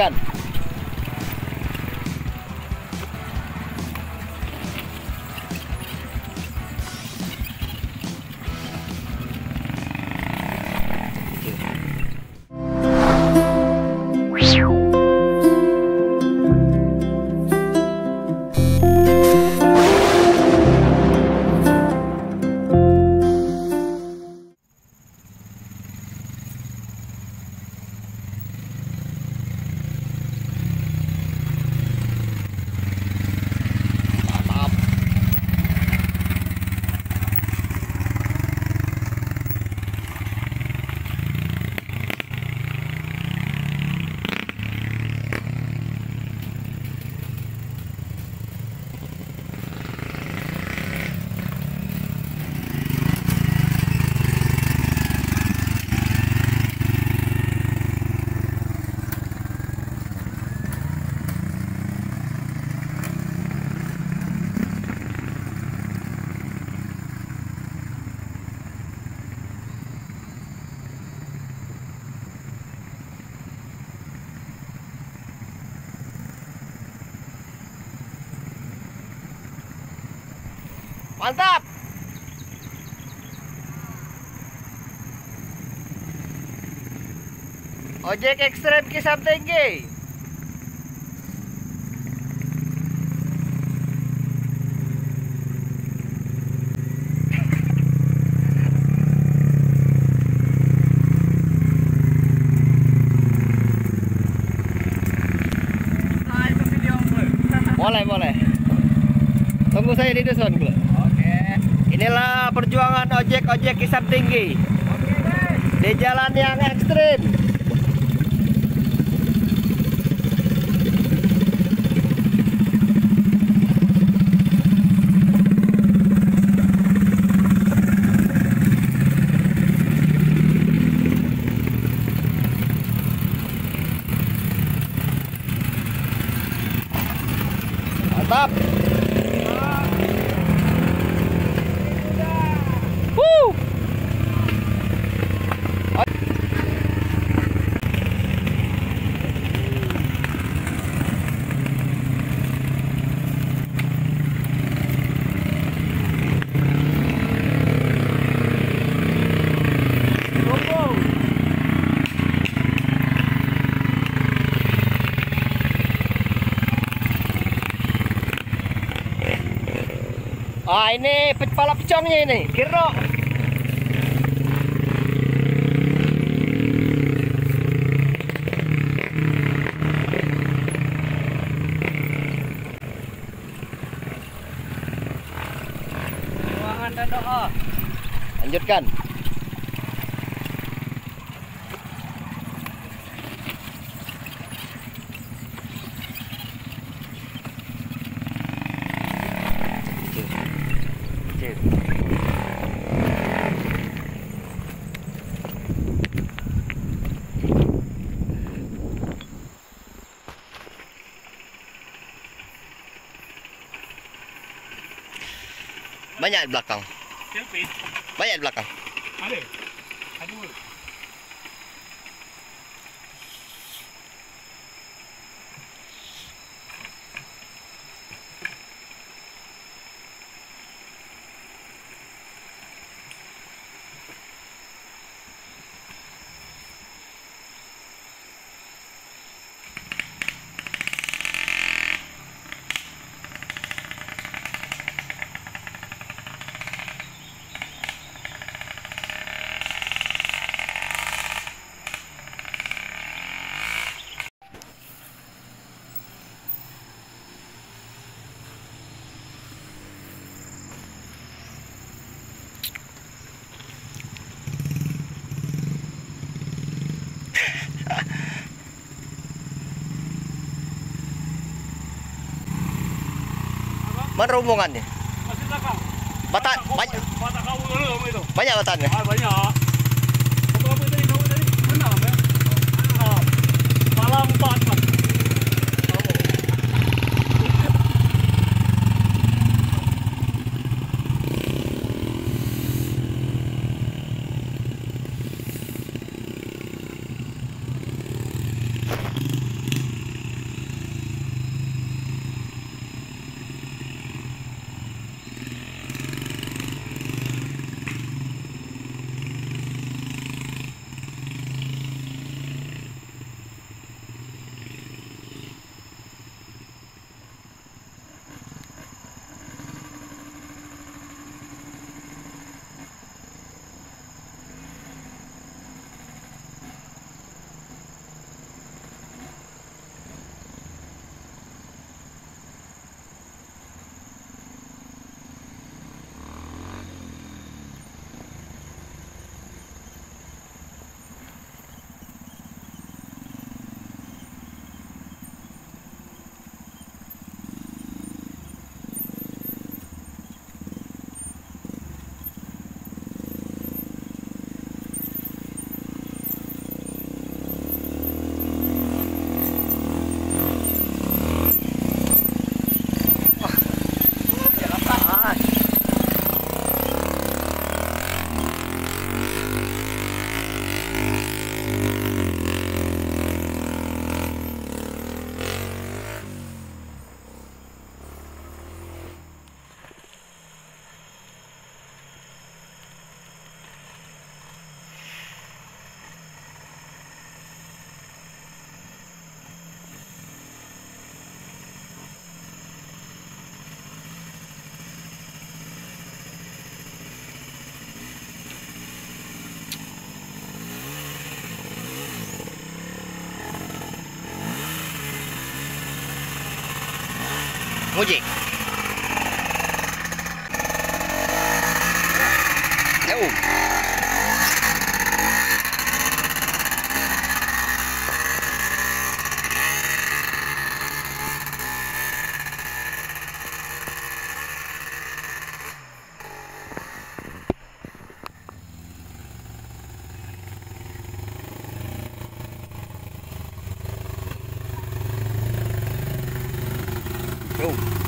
Lanjutkan. Mantap. Ojek ekstrem kisam tinggi. Boleh, boleh. Tunggu saya di dusun, Bu. Inilah perjuangan ojek-ojek kisam tinggi di jalan yang ekstrim. Mantap. Ah ini kepala pecongnya ini, dan doa. Lanjutkan. Banyak di belakang. Selfie. Banyak di belakang. Ada. Aduh. Mana rombongannya? Masih belakang. Bata banyak kau dulu itu. banyak batannya. Ah, banyak. Kamu tadi? Kamu tadi benar ya? Malam empat, Oye, Boom.